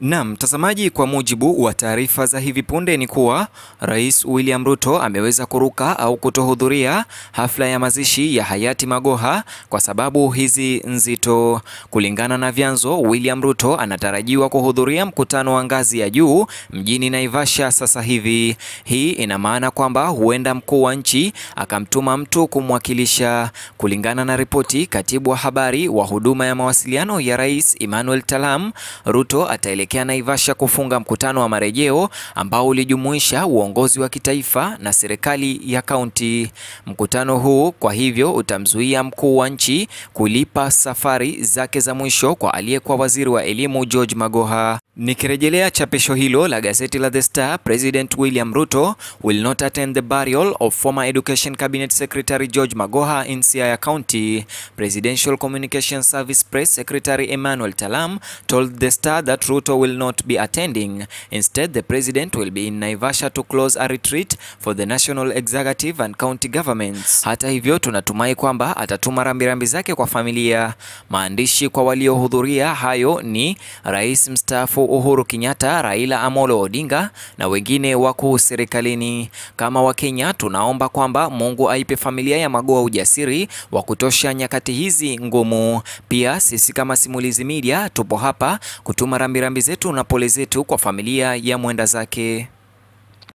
Naam, mtazamaji, kwa mujibu wa taarifa za hivi punde ni kuwa Rais William Ruto ameweza kuruka au kutohudhuria hafla ya mazishi ya hayati Magoha kwa sababu hizi nzito. Kulingana na vyanzo, William Ruto anatarajiwa kuhudhuria mkutano wa ngazi ya juu mjini Naivasha sasa hivi. Hii ina maana kwamba huenda mkuu wa nchi akamtuma mtu kumwakilisha. Kulingana na ripoti, katibu wa habari wa huduma ya mawasiliano ya Rais Emmanuel Talam, Ruto ataelekea Naivasha kufunga mkutano wa marejeo ambao ulijumuisha uongozi wa kitaifa na serikali ya kaunti. Mkutano huu kwa hivyo utamzuia mkuu wa nchi kulipa safari zake za mwisho kwa aliyekuwa waziri wa elimu George Magoha. Nikirejelea chapisho hilo la gazeti la The Star, President William Ruto will not attend the burial of former Education Cabinet Secretary George Magoha in Siaya County. Presidential Communication Service Press Secretary Emmanuel Talam told The Star that Ruto will not be attending. Instead, the president will be in Naivasha to close a retreat for the national executive and county governments. Hata hivyo, tunatumai kwamba atatuma rambirambi zake kwa familia. Maandishi kwa waliohudhuria hayo ni Rais mstaafu Uhuru Kenyatta, Raila Amolo Odinga na wengine wakuu serikalini. Kama Wakenya, tunaomba kwamba Mungu aipe familia ya magoa ujasiri wa kutosha nyakati hizi ngumu. Pia sisi kama Simulizi Media tupo hapa kutuma rambirambi zetu na pole zetu kwa familia ya mwenda zake.